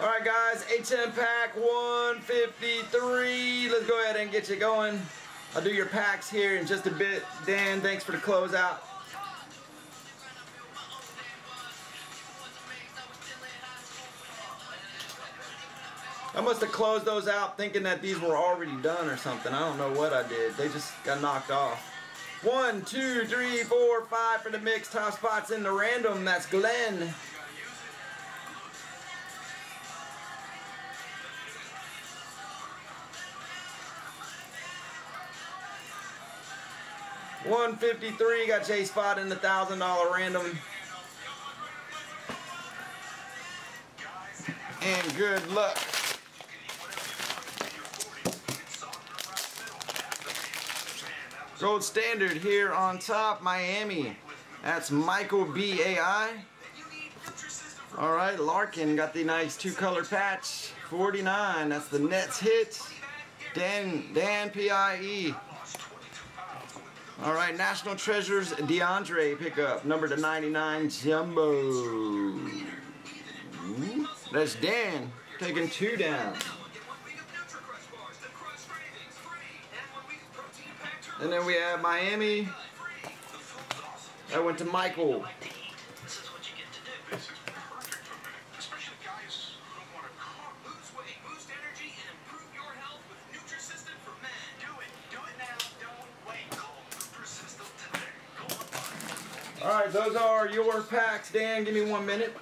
Alright guys, HM pack 153. Let's go ahead and get you going. I'll do your packs here in just a bit. Dan, thanks for the closeout. I must have closed those out thinking that these were already done or something. I don't know what I did. They just got knocked off. One, two, three, four, five for the mix. Top spots in the random. That's Glenn. One fifty three got J spot in the thousand dollar random. And good luck. Gold standard here on top, Miami. That's Michael B.A.I. Alright, Larkin got the nice two color patch. 49, that's the Nets hit. Dan, Dan P.I.E. Alright, National Treasures DeAndre pickup. Number to 99, Jumbo. That's Dan, taking two down. And then we have Miami. That went to Michael. All right, those are your packs. Dan, give me one minute.